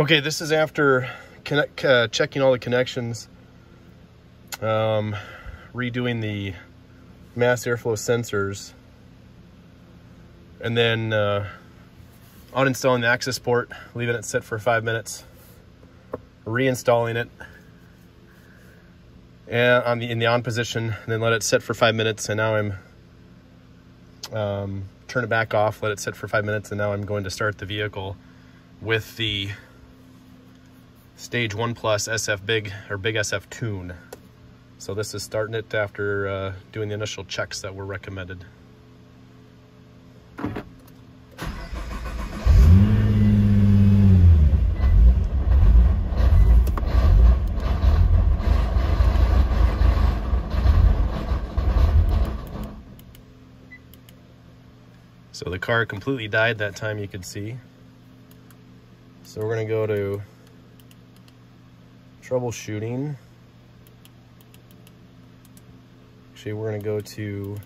Okay, this is after connect, uh, checking all the connections, um, redoing the mass airflow sensors, and then uh, uninstalling the Accessport, leaving it sit for five minutes, reinstalling it. And on the in the on position, and then let it sit for five minutes, and now I'm um, turn it back off, let it sit for five minutes, and now I'm going to start the vehicle with the Stage 1 Plus SF Big, or Big SF Tune. So this is starting it after uh, doing the initial checks that were recommended. So the car completely died that time you could see. So we're gonna go to troubleshooting. Actually, we're gonna go to